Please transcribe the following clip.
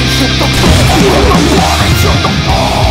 body the floor. My the floor.